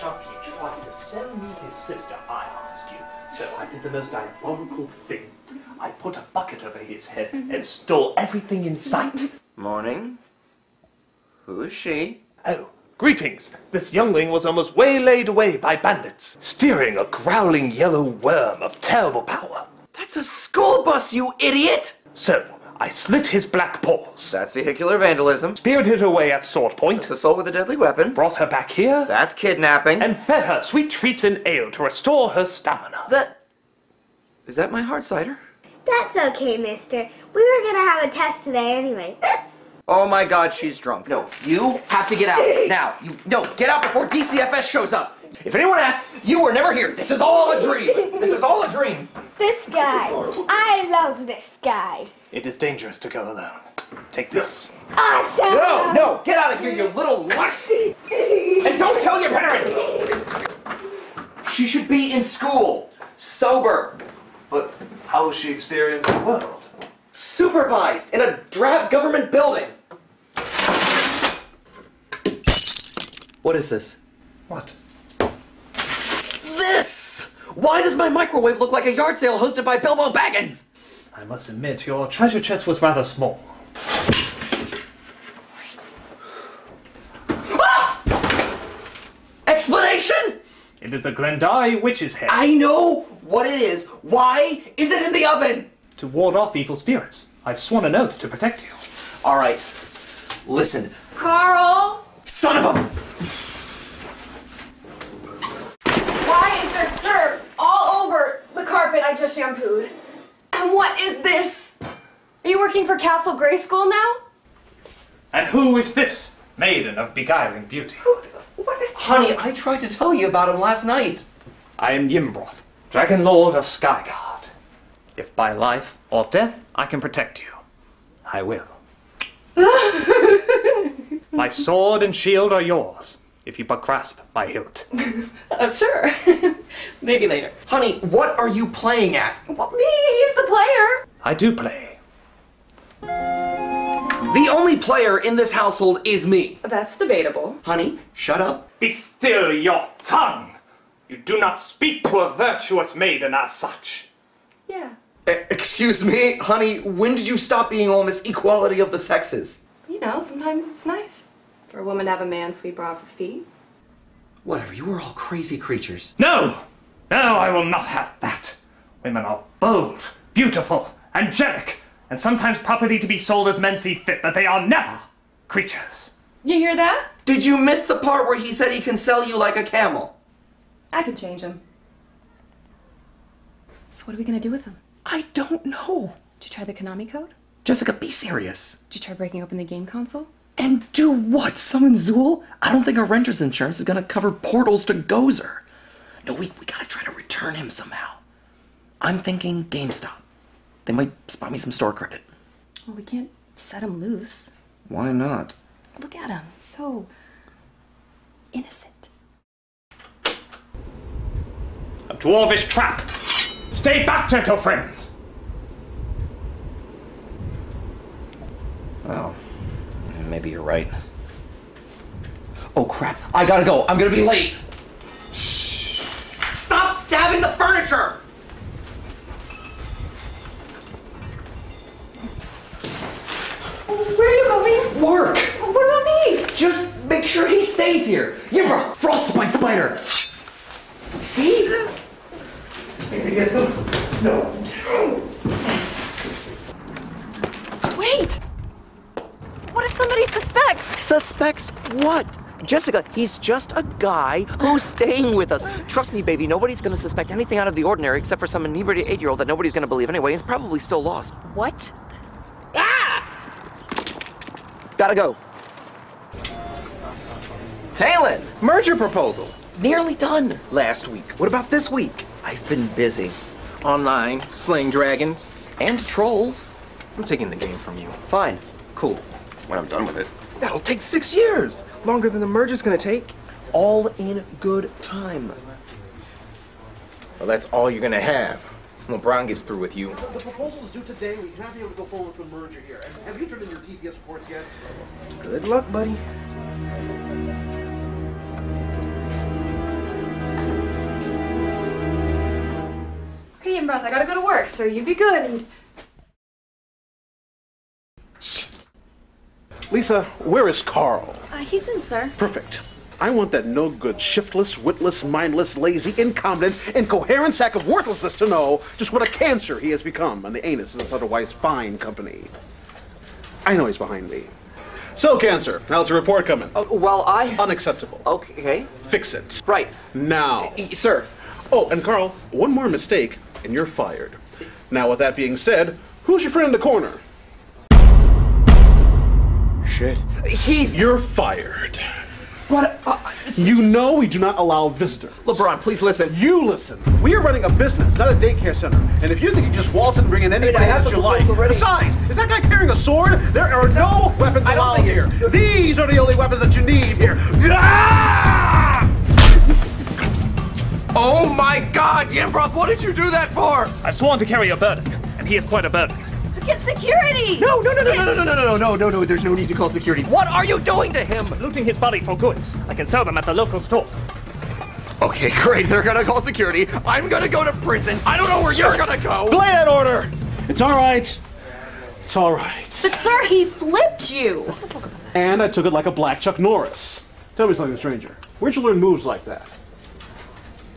Sharky tried to sell me his sister, I ask you. So I did the most diabolical thing. I put a bucket over his head mm-hmm. and stole everything in sight. Mm-hmm. Morning. Who is she? Oh, greetings. This youngling was almost waylaid away by bandits, steering a growling yellow worm of terrible power. That's a school bus, you idiot! So, I slit his black paws, That's vehicular vandalism. Speared her away at sword point, That's assault with a deadly weapon. brought her back here, That's kidnapping. and fed her sweet treats and ale to restore her stamina. that. Is that my hard cider? That's okay, mister. We were gonna have a test today anyway. Oh my god, she's drunk. No, you have to get out. Now. You no, get out before DCFS shows up. If anyone asks, you were never here. This is all a dream. This is all a dream. this guy. I love this guy. It is dangerous to go alone. Take this. Awesome! No, no, get out of here, you little lush. And don't tell your parents. She should be in school, sober, But how will she experience the world? supervised in a drab government building. What is this? What? This! Why does my microwave look like a yard sale hosted by Bilbo Baggins? I must admit, your treasure chest was rather small. Ah! Explanation? It is a Glendawi witch's head I know what it is. Why is it in the oven? to ward off evil spirits. I've sworn an oath to protect you. All right. Listen, Carl! son of a. Why is there dirt all over the carpet I just shampooed? And what is this? Are you working for Castle Grayskull now? And who is this maiden of beguiling beauty? Honey, I tried to tell you about him last night. I am Yimbroth, Dragon Lord of Skyguard. If by life or death I can protect you, I will. my sword and shield are yours, if you but grasp my hilt. Uh, sure. Maybe later. Honey, what are you playing at? What, me? He's the player. I do play. The only player in this household is me. That's debatable. Honey, shut up. Be still your tongue! You do not speak to a virtuous maiden as such. Yeah. E- excuse me, honey, when did you stop being all Miss Equality of the Sexes? You know, sometimes it's nice for a woman to have a man sweep her off her feet. Whatever, you are all crazy creatures. No! No, I will not have that. Women are bold, beautiful, angelic, and sometimes property to be sold as men see fit, but they are never creatures. You hear that? Did you miss the part where he said he can sell you like a camel? I can change him. So what are we gonna do with him? I don't know. Did you try the Konami code? Jessica, be serious. Did you try breaking open the game console? And do what? Summon Zuul? I don't think our renter's insurance is gonna cover portals to Gozer. No, we, we gotta try to return him somehow. I'm thinking GameStop. They might spot me some store credit. Well, we can't set him loose. Why not? Look at him. So innocent. A dwarvish trap! Stay back, gentle friends! Oh, maybe you're right. Oh crap, I gotta go. I'm gonna be late. Shh. Stop stabbing the furniture! Where are you going? Work! What about me? Just make sure he stays here. Yimra, frostbite spider. See? Maybe get them. No. Wait! What if somebody suspects? Suspects what? Jessica, he's just a guy who's staying with us. Trust me, baby, nobody's gonna suspect anything out of the ordinary except for some inebriated eight year old that nobody's gonna believe anyway. He's probably still lost. What? Ah! Gotta go. Talon! Merger proposal. Nearly done. Last week. What about this week? I've been busy. Online, slaying dragons. And trolls. I'm taking the game from you. Fine. Cool when I'm done with it. That'll take six years! Longer than the merger's gonna take. All in good time. Well, that's all you're gonna have when Brown gets through with you. The proposal is due today. We cannot be able to go forward with the merger here. And have you turned in your TPS reports yet? Good luck, buddy. Okay, Imbroth, I gotta go to work, so you be good and Lisa, where is Carl? Uh, he's in, sir. Perfect. I want that no good, shiftless, witless, mindless, lazy, incompetent, incoherent sack of worthlessness to know just what a cancer he has become on the anus of this otherwise fine company. I know he's behind me. Cell cancer. How's the report coming? Oh, well, I. Unacceptable. Okay. Fix it. Right. Now. Y- Sir. Oh, and Carl, one more mistake and you're fired. Now, with that being said, who's your friend in the corner? Shit. He's. You're fired. What? Uh, You know we do not allow visitors. LeBron, please listen. You listen. We are running a business, not a daycare center. And if you think you just waltz in and bring in anybody I that you like, proposal ready. besides, is that guy carrying a sword? There are no weapons allowed here. These are the only weapons that you need here. Ah! Oh my God, Yambroth, what did you do that for? I've sworn to carry a burden, and he is quite a burden. Get security! No, no, no, no, no, no, no, no, no, no, no, no. There's no need to call security. What are you doing to him? Looting his body for goods. I can sell them at the local store. Okay, great. They're gonna call security. I'm gonna go to prison. I don't know where you're gonna go. Play that order. It's all right. It's all right. But, sir, he flipped you! And I took it like a black Chuck Norris. Tell me something, stranger. Where'd you learn moves like that?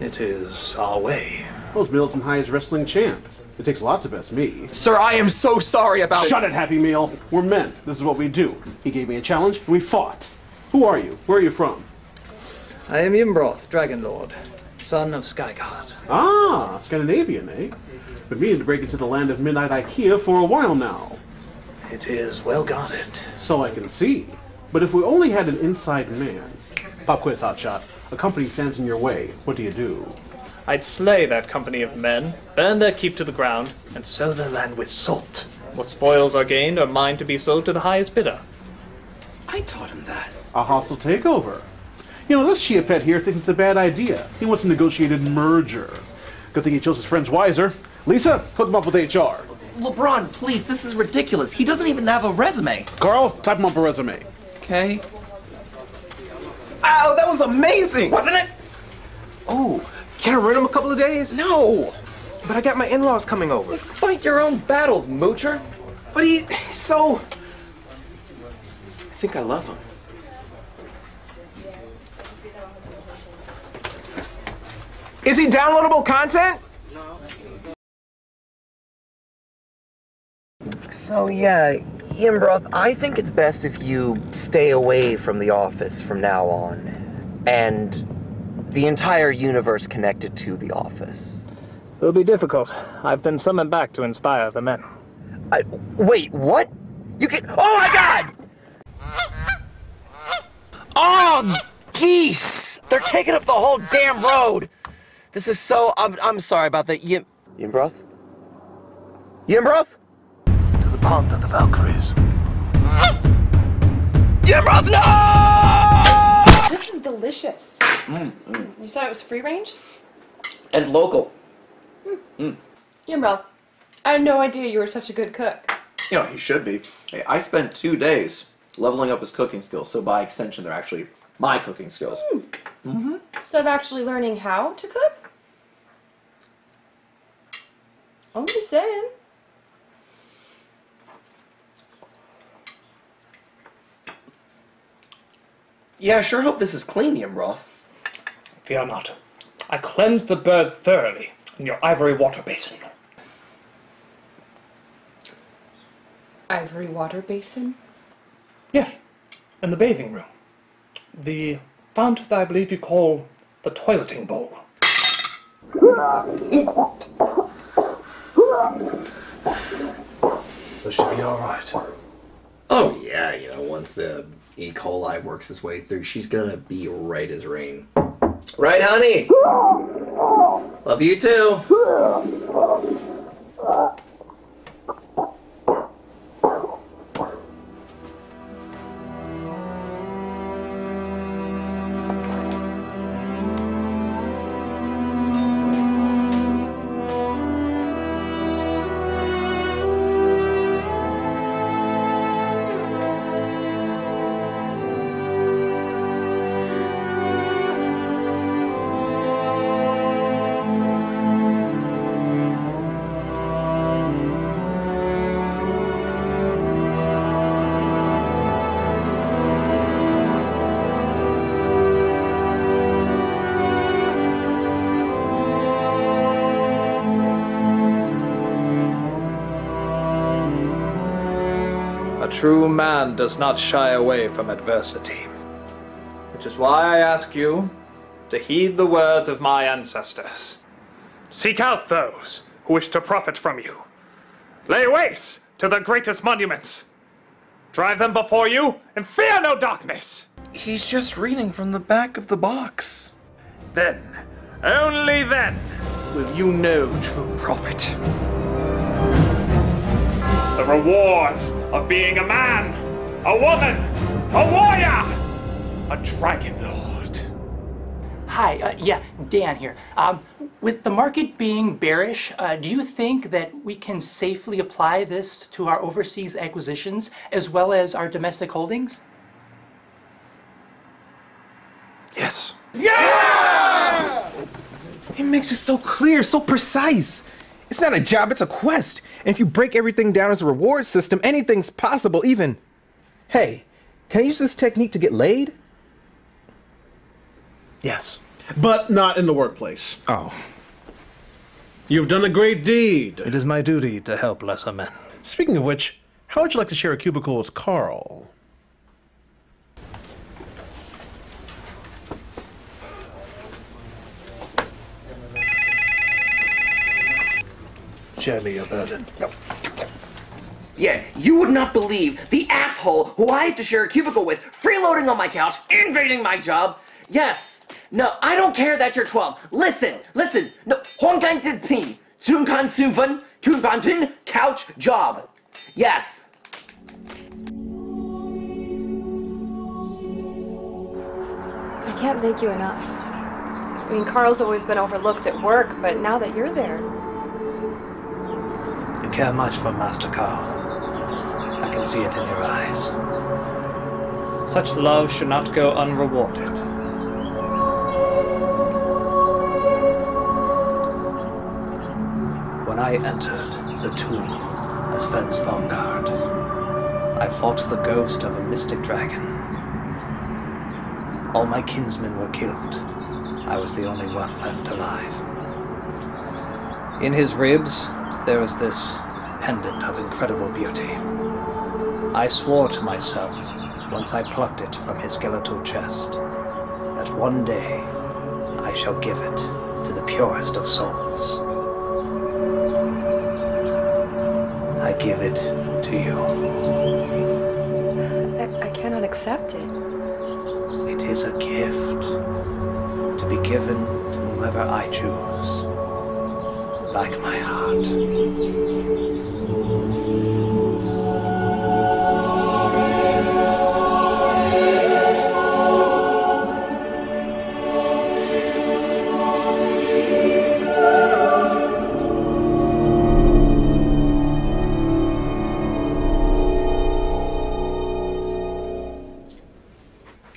It is our way. I was Middleton High's wrestling champ. It takes a lot to best me. Sir, I am so sorry about Shut it, Happy Meal. We're men. This is what we do. He gave me a challenge, and we fought. Who are you? Where are you from? I am Yimbroth, Dragon Lord, son of Skygod. Ah, Scandinavian, eh? Been meaning to break into the land of Midnight IKEA for a while now. It is well guarded. So I can see. But if we only had an inside man. Pop quiz, hotshot. A company stands in your way. What do you do? I'd slay that company of men, burn their keep to the ground, and Sow the land with salt. what spoils are gained are mine to be sold to the highest bidder. I taught him that. A hostile takeover. You know, this Chia Pet here thinks it's a bad idea. He wants a negotiated merger. Good thing he chose his friends wiser. Lisa, hook him up with HR. LeBron, please, this is ridiculous. He doesn't even have a resume. Carl, type him up a resume. Okay. Ow, that was amazing! Wasn't it? Oh, can I rent him a couple of days? No! But I got my in-laws coming over. Fight your own battles, moocher. But he, he's so. I think I love him. Is he downloadable content? No. So, yeah, Yimbroth, I think it's best if you stay away from the office from now on. And the entire universe connected to the office. It'll be difficult. I've been summoned back to inspire the men. I, wait, what? You can. Oh my god! Oh, geese! They're taking up the whole damn road! This is so. I'm, I'm sorry about that. Yim. Yimbroth? Yimbroth? To the pond of the Valkyries. Yimbroth, no! This is delicious. Mm, mm. You said it was free range? And local. Hmm. Mm. Yeah, bro. I had no idea you were such a good cook. You know, he should be. Hey, I spent two days leveling up his cooking skills, so by extension, they're actually my cooking skills. Hmm. Mm-hmm. Mm-hmm. So I'm actually learning how to cook? I'm just saying. Yeah, I sure hope this is clean, Yimbroth. Fear not. I cleansed the bird thoroughly in your ivory water basin. Ivory water basin? Yes, in the bathing room. The fount that I believe you call the toileting bowl. This should be alright. Oh, yeah, you know, once the E. coli works its way through, she's gonna be right as rain. Right, honey? Love you too. True man does not shy away from adversity. Which is why I ask you to heed the words of my ancestors. Seek out those who wish to profit from you. Lay waste to the greatest monuments. Drive them before you and fear no darkness. He's just reading from the back of the box. Then, only then, will you know true profit. The rewards of being a man, a woman, a warrior, a dragon lord. Hi, uh, yeah, Dan here. Um, with the market being bearish, uh, do you think that we can safely apply this to our overseas acquisitions as well as our domestic holdings? Yes. He makes it so clear, so precise. It's not a job, it's a quest. And if you break everything down as a reward system, anything's possible, even. Hey, can I use this technique to get laid? Yes. But not in the workplace. Oh. You've done a great deed. It is my duty to help lesser men. Speaking of which, how would you like to share a cubicle with Carl? Share me your burden. No. Yeah, you would not believe the asshole who I have to share a cubicle with, freeloading on my couch, invading my job. Yes. No, I don't care that you're 12. Listen, listen. No, Huanggang Tin, Zunkan Sunfen, Tunkan Tin, couch job. Yes. I can't thank you enough. I mean, Carl's always been overlooked at work, but now that you're there, it's... You care much for Master Carl. I can see it in your eyes. Such love should not go unrewarded. When I entered the tomb as Fens Vanguard, I fought the ghost of a mystic dragon. All my kinsmen were killed. I was the only one left alive. In his ribs, there was this pendant of incredible beauty. I swore to myself, once I plucked it from his skeletal chest, that one day I shall give it to the purest of souls. I give it to you. I, I cannot accept it. It is a gift to be given to whoever I choose, like my heart.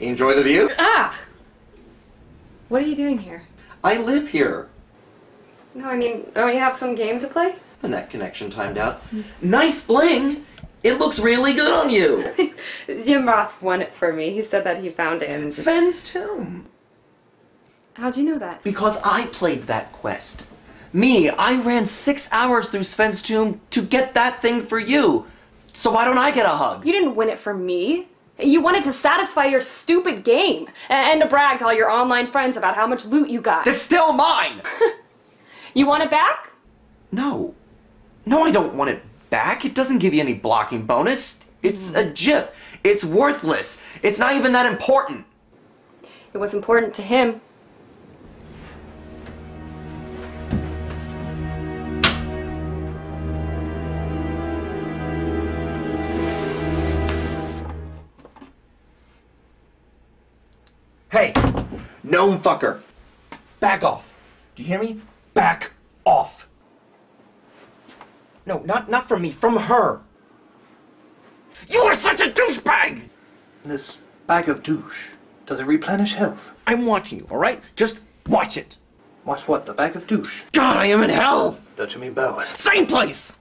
Enjoy the view? Ah! What are you doing here? I live here. No, I mean, don't you have some game to play? The net connection timed out. Nice bling! It looks really good on you. Jimoth won it for me. He said that he found it in. Sven's tomb. How'd you know that? Because I played that quest. Me, I ran six hours through Sven's tomb to get that thing for you. So why don't I get a hug? You didn't win it for me. You wanted to satisfy your stupid game and to brag to all your online friends about how much loot you got. It's still mine! You want it back? No. No, I don't want it back. It doesn't give you any blocking bonus. It's a jip. It's worthless. It's not even that important. It was important to him. Hey, gnome fucker. Back off. Do you hear me? Back off. No, not not from me, from her. You are such a douchebag! This bag of douche, does it replenish health? I'm watching you, alright? Just watch it. Watch what, the bag of douche? God, I am in hell! Don't you mean Bowen? Same place!